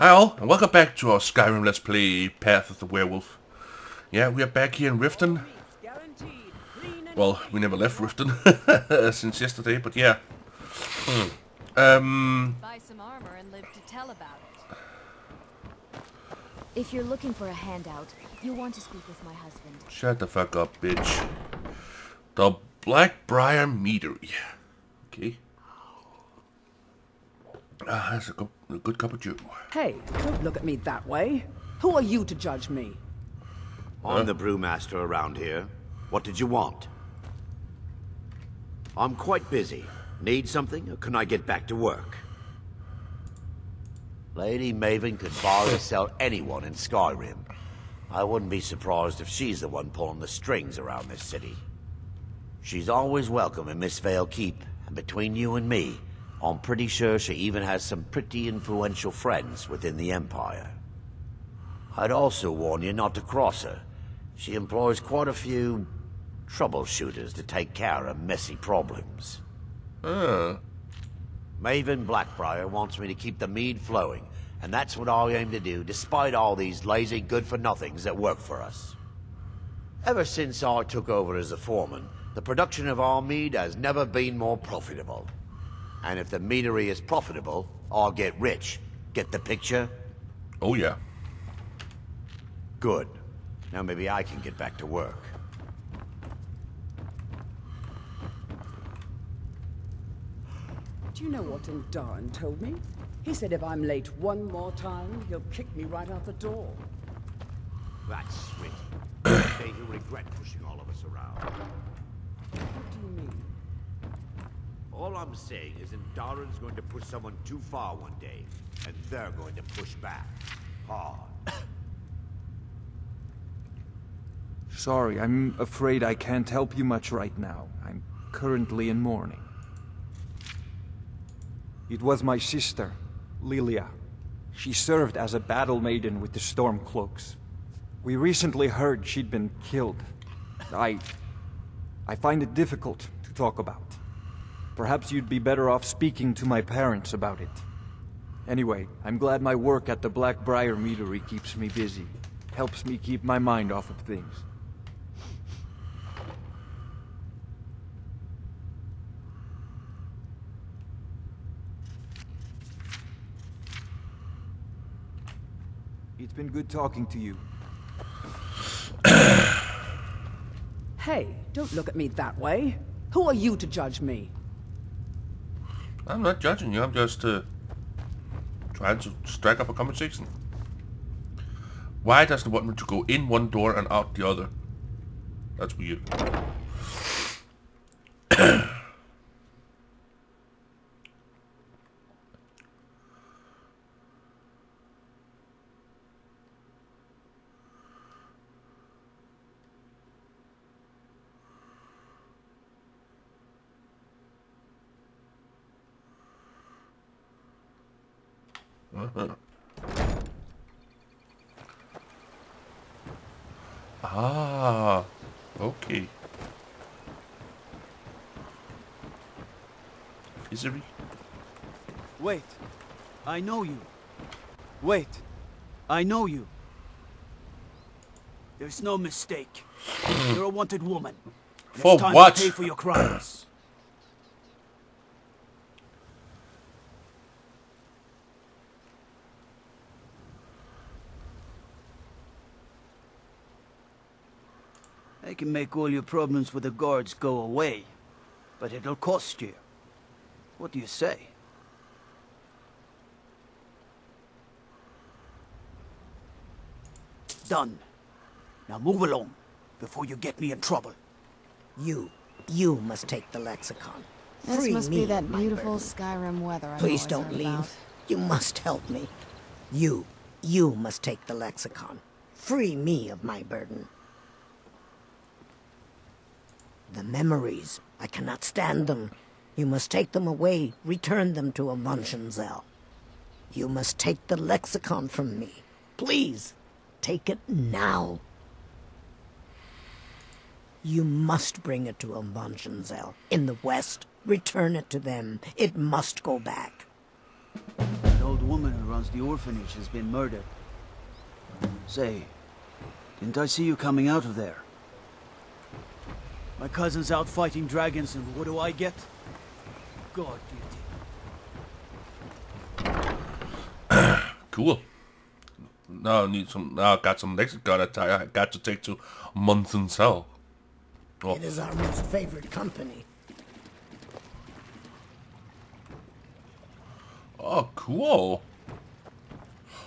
Hi all, and welcome back to our Skyrim Let's Play Path of the Werewolf. Yeah, we are back here in Riften. Well, we never left Riften since yesterday, but yeah. Hmm. Um, Buy some armor and live to tell about it. If you're looking for a handout, you'll want to speak with my husband. shut the fuck up, bitch. The Blackbriar Meadery. Okay. Ah, that's a good, a good cup of Joe. Hey, don't look at me that way. Who are you to judge me? I'm the brewmaster around here. What did you want? I'm quite busy. Need something, or can I get back to work? Lady Maven could buy or sell anyone in Skyrim. I wouldn't be surprised if she's the one pulling the strings around this city. She's always welcome in Mistveil Keep, and between you and me, I'm pretty sure she even has some pretty influential friends within the Empire. I'd also warn you not to cross her. She employs quite a few troubleshooters to take care of messy problems. Ah, Maven Blackbriar wants me to keep the mead flowing, and that's what I aim to do despite all these lazy good-for-nothings that work for us. Ever since I took over as a foreman, the production of our mead has never been more profitable. And if the meadery is profitable, I'll get rich. Get the picture? oh yeah. Good. Now maybe I can get back to work. Do you know what Darn told me? He said if I'm late one more time, he'll kick me right out the door. That's sweet. they will regret pushing all of us around. What do you mean? All I'm saying is Daren's going to push someone too far one day, and they're going to push back. Hard. Sorry, I'm afraid I can't help you much right now. I'm currently in mourning. It was my sister, Lilia. She served as a battle maiden with the Stormcloaks. We recently heard she'd been killed. I... I find it difficult to talk about. Perhaps you'd be better off speaking to my parents about it. Anyway, I'm glad my work at the Blackbriar Meadery keeps me busy. Helps me keep my mind off of things. It's been good talking to you. Hey, don't look at me that way. Who are you to judge me? I'm not judging you, I'm just uh, trying to strike up a conversation. Why does it want me to go in one door and out the other? That's weird. Ah, okay. Misery? Wait. I know you. Wait. I know you. There's no mistake. You're a wanted woman. And For it's time what? To pay for your crimes. I can make all your problems with the guards go away, but it'll cost you. What do you say? Done. Now move along, before you get me in trouble. You, you must take the lexicon. This Free must me be that beautiful burden. Skyrim weather I'm Please don't heard leave. about. You must help me. You, you must take the lexicon. Free me of my burden. The memories, I cannot stand them. You must take them away, return them to Avanchnzel. You must take the lexicon from me. Please, take it now. You must bring it to Avanchnzel. In the west, return it to them. It must go back. That old woman who runs runs the orphanage has been murdered. Say, didn't I see you coming out of there? My cousin's out fighting dragons, and what do I get? God duty. Cool. Now I need some. Now I got some lexicon that I got to take to Munson Cell. Oh, It is our most favorite company. oh, cool.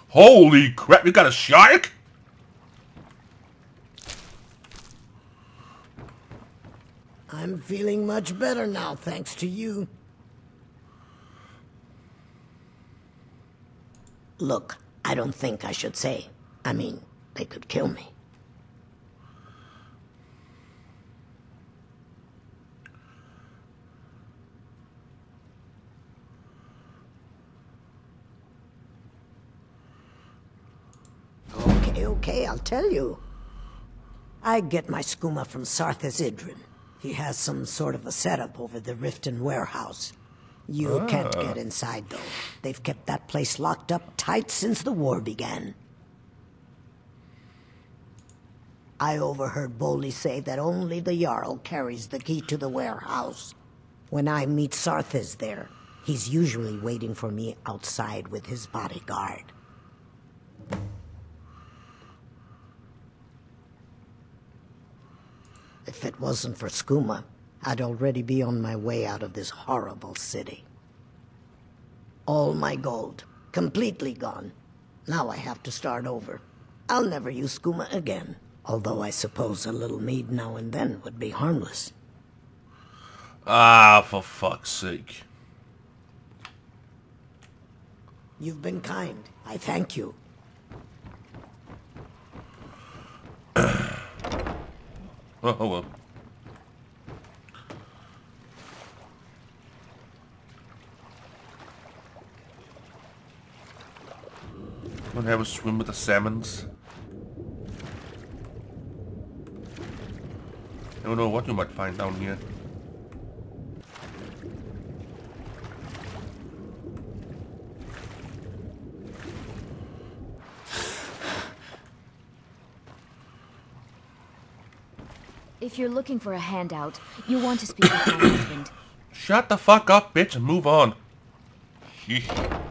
Holy crap! You got a shark? I'm feeling much better now, thanks to you. Look, I don't think I should say. I mean, they could kill me. Okay, okay, I'll tell you. I get my skooma from Sarthis Idren. He has some sort of a setup over the Riften warehouse. You ah. can't get inside, though. They've kept that place locked up tight since the war began. I overheard Bolli say that only the Jarl carries the key to the warehouse. When I meet Sarthis there, he's usually waiting for me outside with his bodyguard. If it wasn't for Skooma, I'd already be on my way out of this horrible city. All my gold, completely gone. Now I have to start over. I'll never use Skooma again, although I suppose a little mead now and then would be harmless. Ah, for fuck's sake. You've been kind. I thank you. Oh, oh well. Wanna have a swim with the salmons? I don't know what you might find down here. If you're looking for a handout, you want to speak with my husband. Shut the fuck up, bitch, and move on. Yeesh.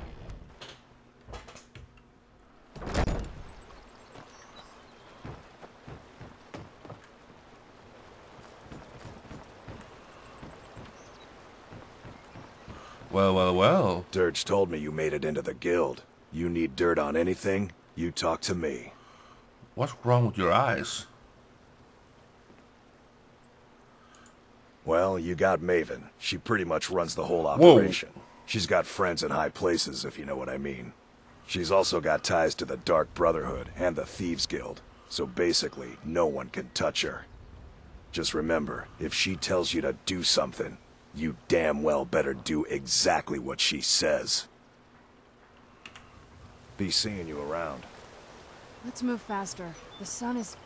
Well, well, Told me you made it into the guild. You need dirt on anything, you talk to me. What's wrong with your eyes? Well, you got Maven. She pretty much runs the whole operation. Whoa. operation. She's got friends in high places, if you know what I mean. She's also got ties to the Dark Brotherhood and the Thieves Guild, so basically, no one can touch her. Just remember, if she tells you to do something, you damn well better do exactly what she says. Be seeing you around. Let's move faster. The sun is...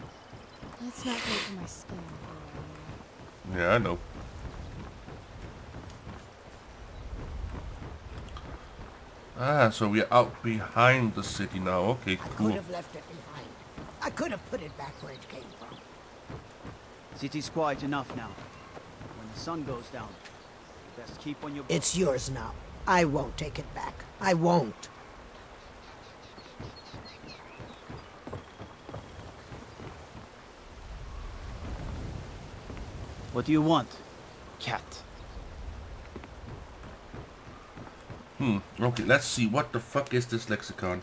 That's not great for my skin. Yeah, I know. Ah, so we're out behind the city now. Okay, cool. I Could have left it behind. I could have put it back where it came from. City's quiet enough now. When the sun goes down, best keep on your... It's yours now. I won't take it back. I won't. What do you want, cat? Hmm. Okay, let's see. What the fuck is this lexicon?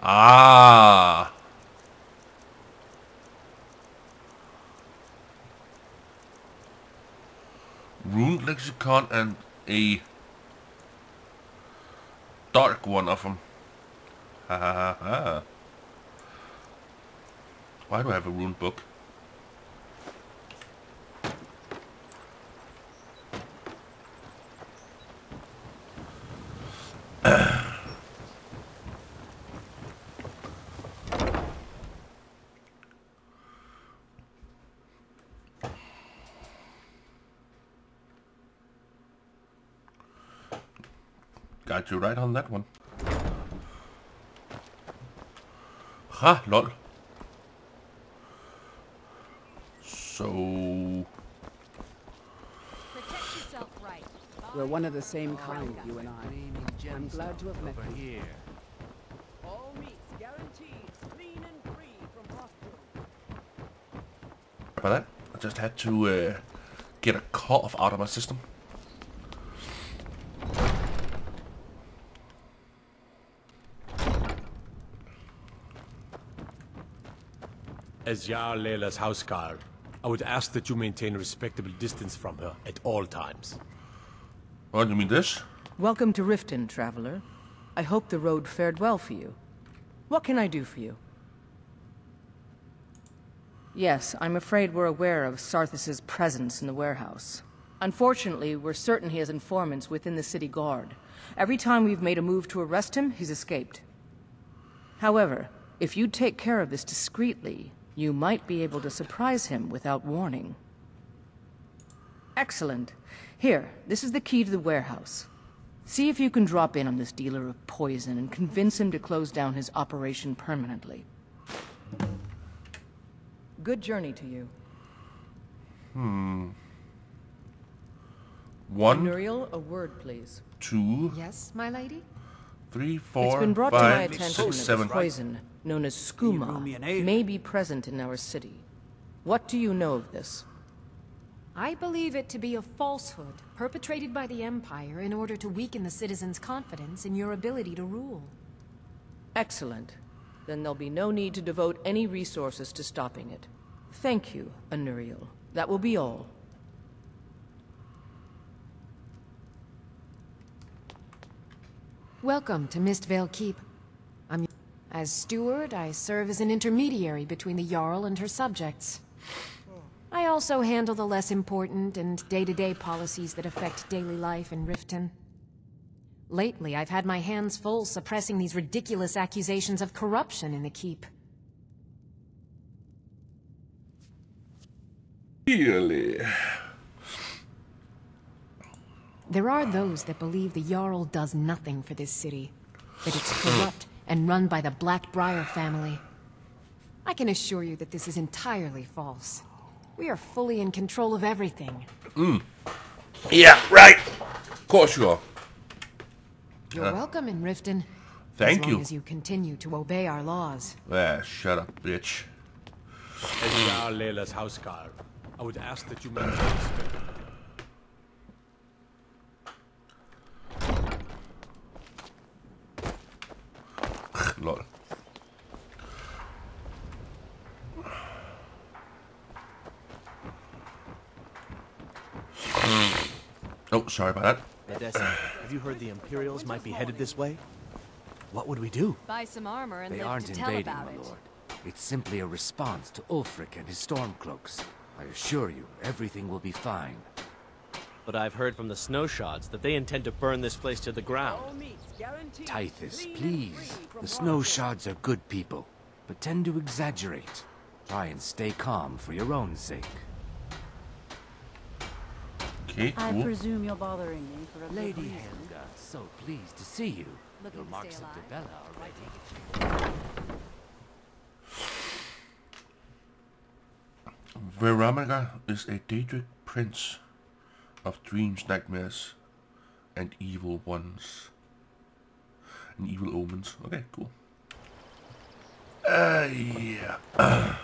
Ah. Rune lexicon and a dark one of them. Ha ha ha ha. Why do I have a rune book? Got you right on that one. Ha, lol. So... Right. We're one of the same kind, you and I. I'm glad to have met you. All meats guaranteed, clean and free from hospital. About that, I just had to uh, get a cough out of my system. As Jarl Laila's houseguard, I would ask that you maintain a respectable distance from her at all times. What, do you mean this? Welcome to Riften, traveler. I hope the road fared well for you. What can I do for you? Yes, I'm afraid we're aware of Sarthis' presence in the warehouse. Unfortunately, we're certain he has informants within the city guard. Every time we've made a move to arrest him, he's escaped. However, if you'd take care of this discreetly, you might be able to surprise him without warning. Excellent. Here, this is the key to the warehouse. See if you can drop in on this dealer of poison and convince him to close down his operation permanently. Good journey to you. Hmm. One, Muriel, a word, please. two, Yes, my lady? Three, it's four, been brought to my five, attention six, that seven. poison, known as skooma, me an aid? may be present in our city. What do you know of this? I believe it to be a falsehood perpetrated by the Empire in order to weaken the citizens' confidence in your ability to rule. Excellent. Then there'll be no need to devote any resources to stopping it. Thank you, Anuriel. That will be all. Welcome to Mistveil Keep. I'm as steward, I serve as an intermediary between the Jarl and her subjects. I also handle the less important and day-to-day policies that affect daily life in Riften. Lately, I've had my hands full suppressing these ridiculous accusations of corruption in the Keep. Really? There are those that believe the Jarl does nothing for this city, that it's corrupt and run by the Blackbriar family. I can assure you that this is entirely false. We are fully in control of everything. Mm. Yeah, right. Of course you are. You're welcome in Riften. Thank as long you. as you continue to obey our laws. Ah, shut up, bitch. As Jarl Laila's houseguard, I would ask that you maintain sorry about that. Edessa, have you heard the Imperials might be headed this way? What would we do? Buy some armor and They live aren't to tell invading, about my it. lord. It's simply a response to Ulfric and his Stormcloaks. I assure you, everything will be fine. But I've heard from the Snowshods that they intend to burn this place to the ground. All Tithys, please. The snow hospital. shards are good people, but tend to exaggerate. Try and stay calm for your own sake. Okay, I cool. presume you're bothering me for a good Lady reason. Helga, so pleased to see you. Looking Your marks of alive? Dibella already. Vaermina is a Daedric prince of dreams, nightmares, and evil ones. And evil omens. Okay, cool. Uh, yeah. I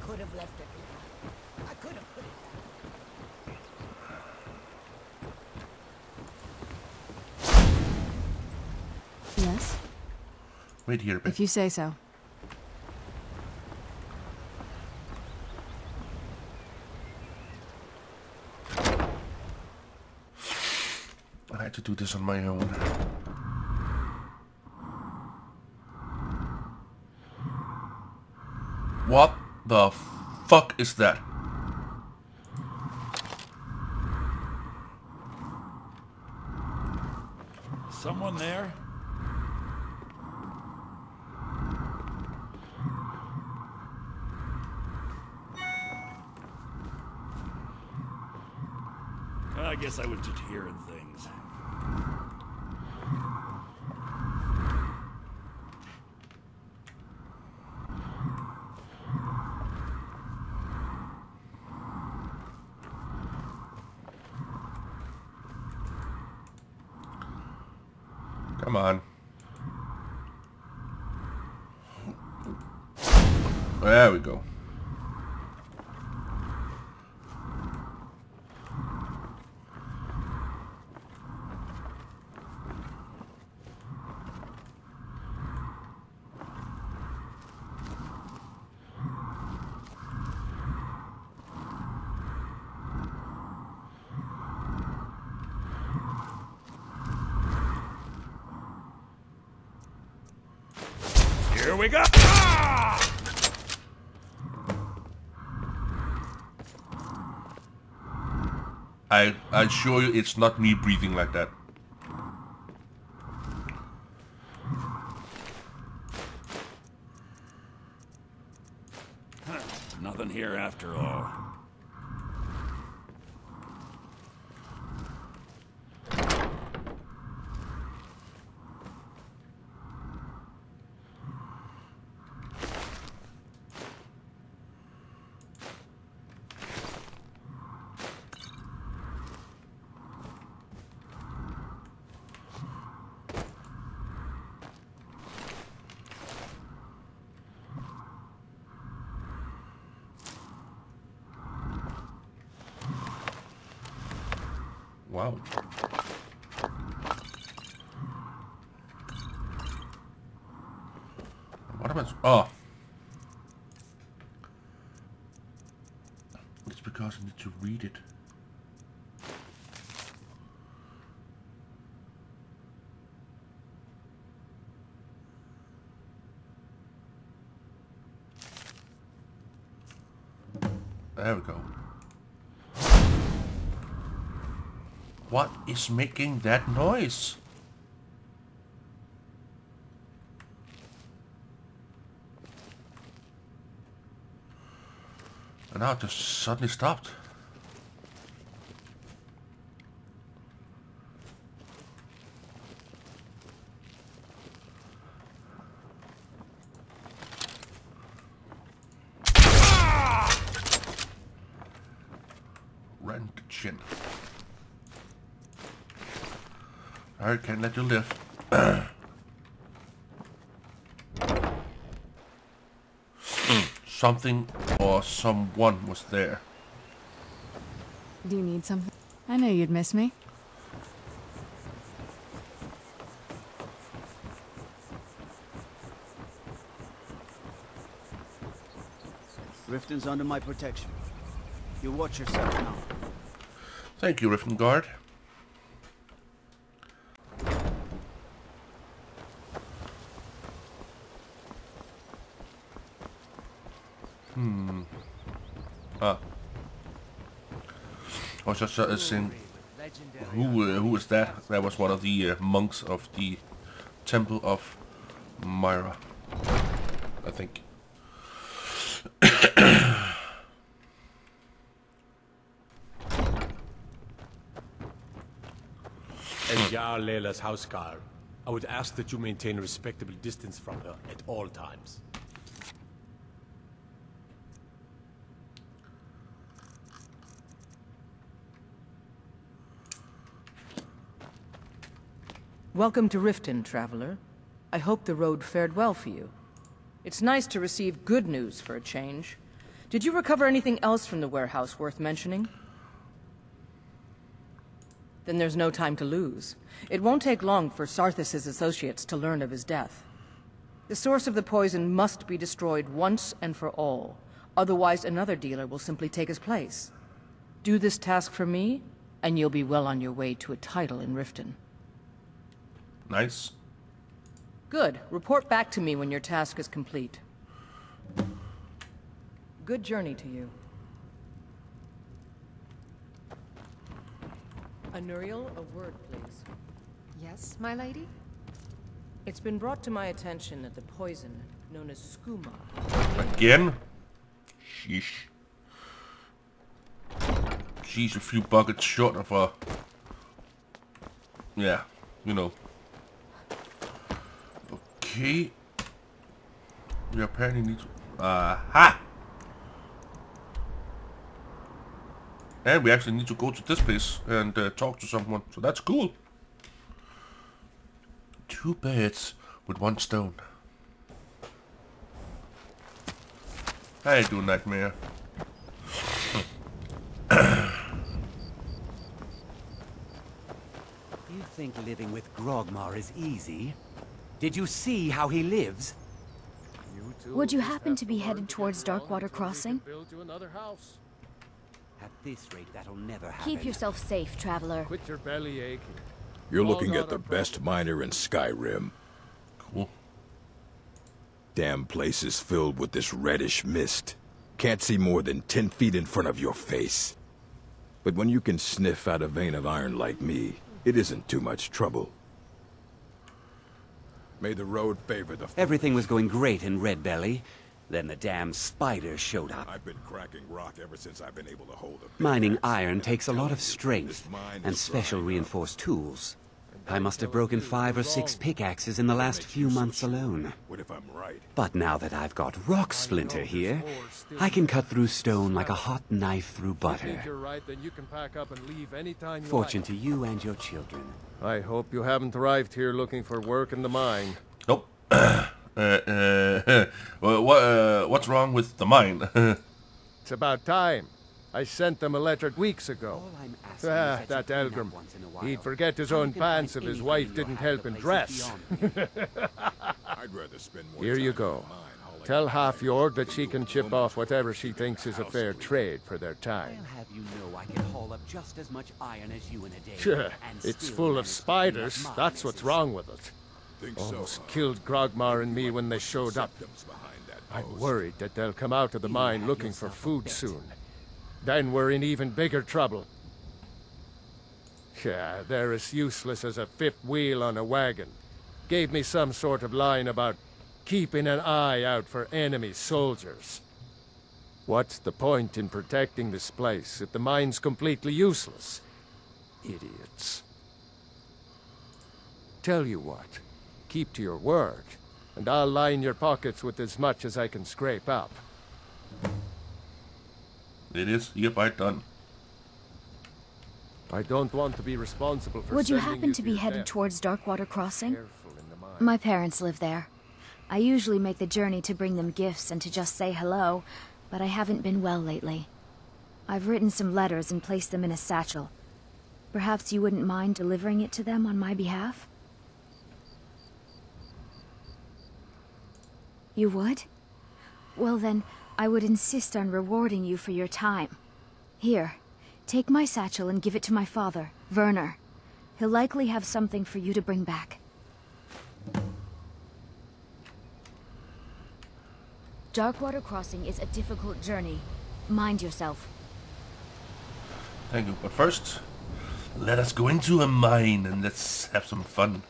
could have left it. I could have put it down. Yes? Wait here a bit. If you say so. I had to do this on my own. What the fuck is that? Someone there? Guess I was just hearing things. Come on. There we go. Here we go! Ah! I I assure you it's not me breathing like that. Huh, Nothing here after all. Wow. What am I? Oh. I need to read it. There we go. What is making that noise? Now it just suddenly stopped. Rent chin. I can't let you live. Something or someone was there. Do you need something? I knew you'd miss me. Riften's under my protection. You watch yourself now. Thank you, Riften Guard. Saying, who uh, who was that? That was one of the uh, monks of the Temple of Mara, I think. As Jarl Laila's housecarl, I would ask that you maintain a respectable distance from her at all times. Welcome to Riften, traveler. I hope the road fared well for you. It's nice to receive good news for a change. Did you recover anything else from the warehouse worth mentioning? Then there's no time to lose. It won't take long for Sarthis' associates to learn of his death. The source of the poison must be destroyed once and for all. Otherwise, another dealer will simply take his place. Do this task for me, and you'll be well on your way to a title in Riften. Nice. Good. Report back to me when your task is complete. Good journey to you. Anuriel, a word, please. Yes, my lady? It's been brought to my attention that the poison, known as skooma... Again? Sheesh. She's a few buckets short of a... Yeah, you know. Okay. We apparently need to... Uh, ha! And we actually need to go to this place and uh, talk to someone, so that's cool. Two birds with one stone. You doing, Nightmare? You think living with Grogmar is easy? Did you see how he lives? Would you happen to be headed towards Darkwater Crossing? At this rate, that'll never happen. Keep yourself safe, traveler. Quit your belly aching. You're looking at the best miner in Skyrim. Cool. Damn place is filled with this reddish mist. Can't see more than ten feet in front of your face. But when you can sniff out a vein of iron like me, it isn't too much trouble. May the road favor the... Everything was going great in Red Belly. Then the damn spider showed up. I've been cracking rock ever since I've been able to hold a... Mining iron takes a lot of strength and special reinforced tools. I must have broken five or six pickaxes in the last few months alone. What if I'm right? But now that I've got Rock Splinter here, I can cut through stone like a hot knife through If you think butter. you're right, then you can pack up and leave anytime you Fortune to you and your children. I hope you haven't arrived here looking for work in the mine. Nope. uh, uh, what, uh, what's wrong with the mine? It's about time. I sent them a letter weeks ago. Ah, that Elgrim. He'd forget his own pants if his wife didn't help him dress. I'd rather spend more Here you time go. Tell Half Yord that she can chip off whatever she thinks is a fair trade for their time. I'll have you know I can haul up just as much iron as you in a day. Sure, and it's full of spiders. That's what's wrong with it. Think so, Almost killed Grogmar and me when they showed up. I'm worried that they'll come out of the mine looking for food soon. Then we're in even bigger trouble. Yeah, they're as useless as a fifth wheel on a wagon. Gave me some sort of line about keeping an eye out for enemy soldiers. What's the point in protecting this place if the mine's completely useless? Idiots. Tell you what, keep to your word, and I'll line your pockets with as much as I can scrape up. It is hereby done. I don't want to be responsible for Would you happen to to be headed death. towards Darkwater Crossing? Careful in the mine. My parents live there. I usually make the journey to bring them gifts and to just say hello, but I haven't been well lately. I've written some letters and placed them in a satchel. Perhaps you wouldn't mind delivering it to them on my behalf? You would? Well then, I would insist on rewarding you for your time. Here, take my satchel and give it to my father, Verner. He'll likely have something for you to bring back. Darkwater Crossing is a difficult journey. Mind yourself. Thank you. But first, let us go into a mine and let's have some fun.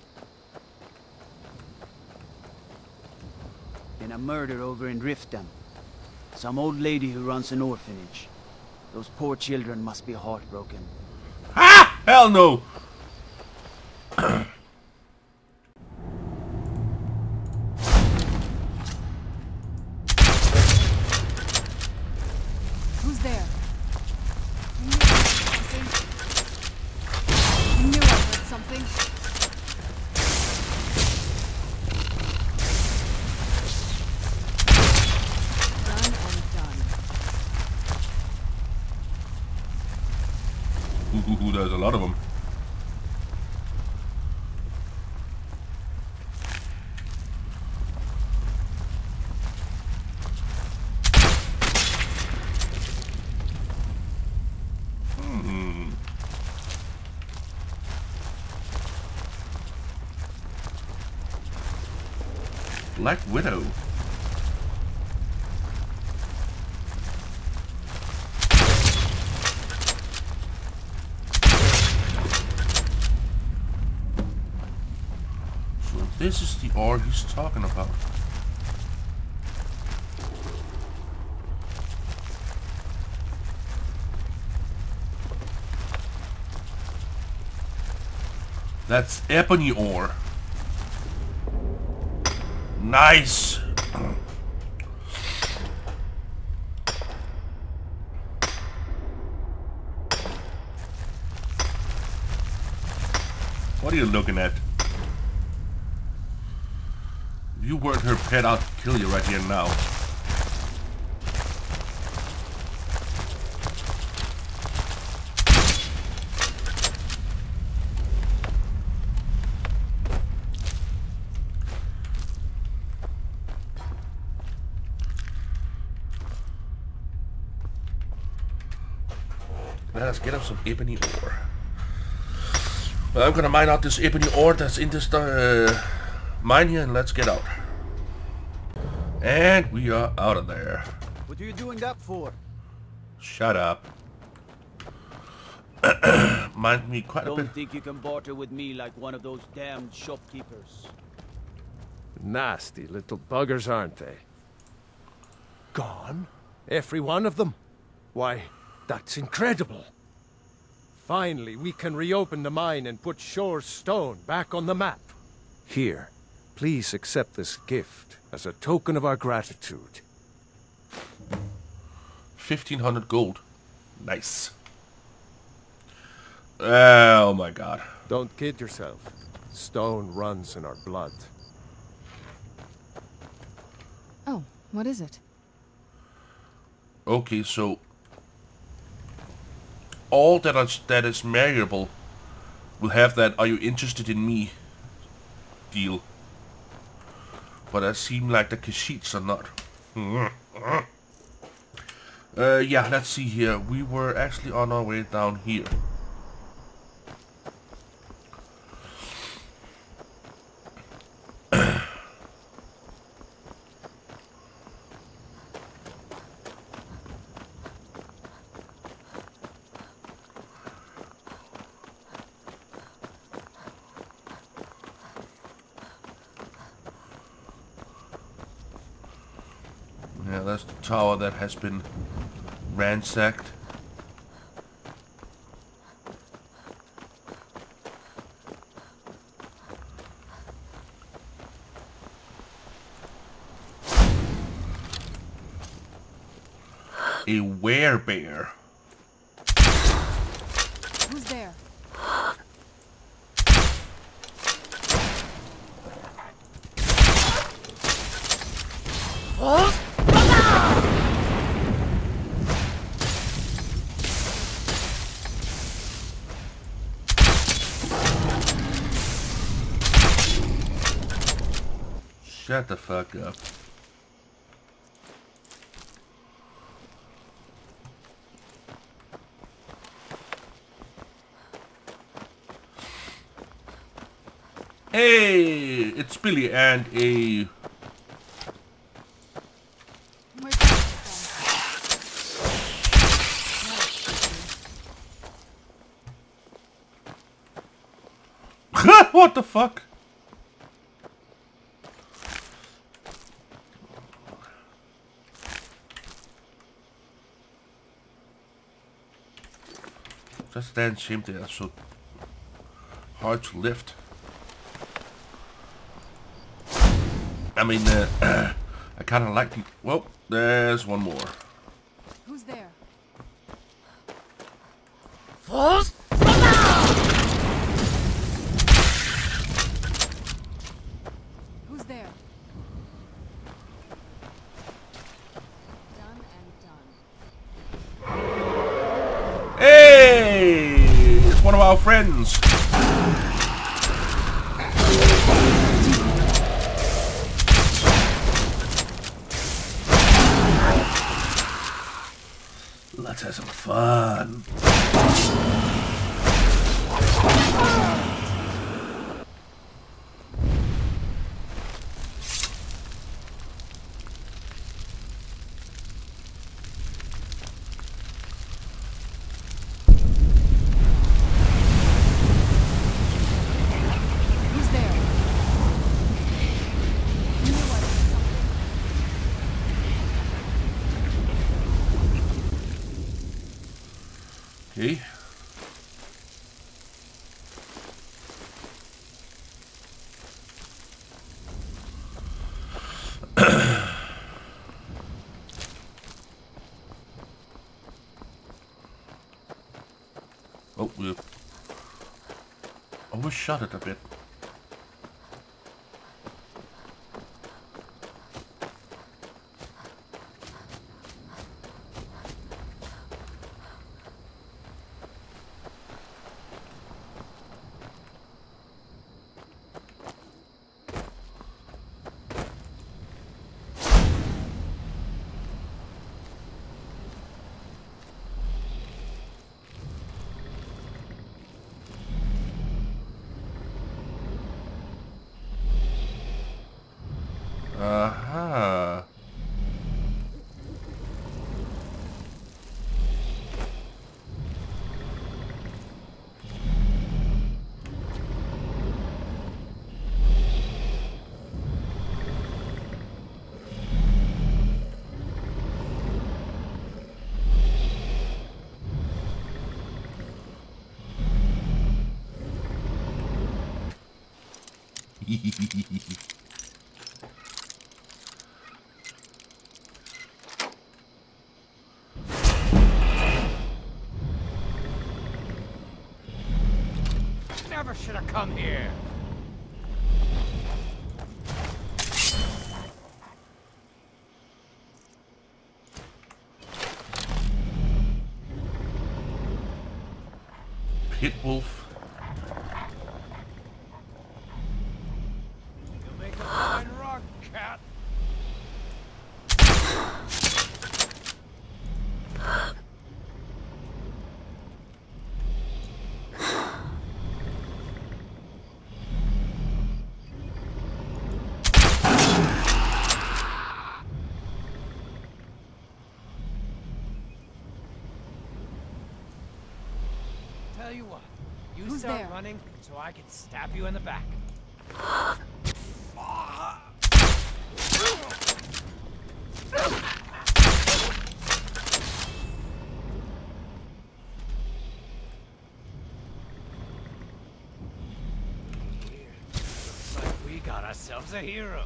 Been a murder over in Riften. Some old lady who runs an orphanage. Those poor children must be heartbroken. Ah! Hell no! Black Widow. So this is the ore he's talking about. That's ebony ore. Nice. What are you looking at? If you weren't her pet, I'll kill you right here now. Let us get up some ebony ore. Well, I'm gonna mine out this ebony ore that's in this uh, mine here and let's get out. And we are out of there. What are you doing that for? Shut up. Mind me quite a bit. Don't think you can barter with me like one of those damned shopkeepers. Nasty little buggers, aren't they? Gone? Every one of them? Why, that's incredible. Finally, we can reopen the mine and put Shor's Stone back on the map. Here, please accept this gift as a token of our gratitude. 1500 gold. Nice. Uh, oh my god. Don't kid yourself. Stone runs in our blood. Oh, what is it? Okay, so all that is that is marriable will have that are you interested in me deal. But I seem like the Kashyyyks are not. Uh, yeah, let's see here. We were actually on our way down here. Yeah, that's the tower that has been ransacked. A werebear. Who's there? Shut the fuck up. Hey, it's Billy and a what the fuck? Just damn shame so hard to lift. I mean, uh, I kind of like the... Well, there's one more. Who's there? Who's there? Done and done. Hey! It's one of our friends. Let's have some fun. Who's there? You knew I did something. Okay. Overshot it a bit. Uh-huh. Aha. Never should have come here. Pit wolf. You make a fine rock, cat. Tell you what, you Who's there? running so I can stab you in the back. Looks like we got ourselves a hero.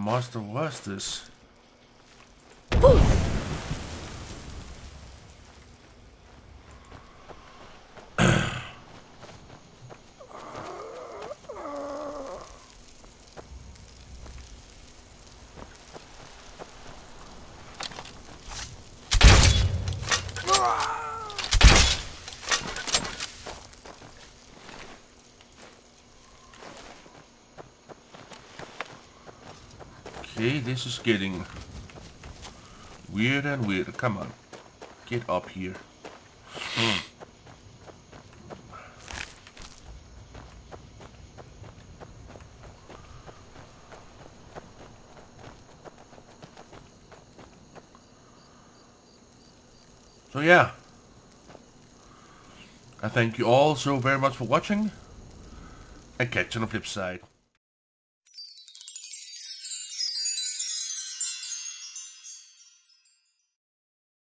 Monster was this? This is getting weird and weird. Come on. Get up here. Hmm. So yeah. I thank you all so very much for watching. And catch you on the flip side.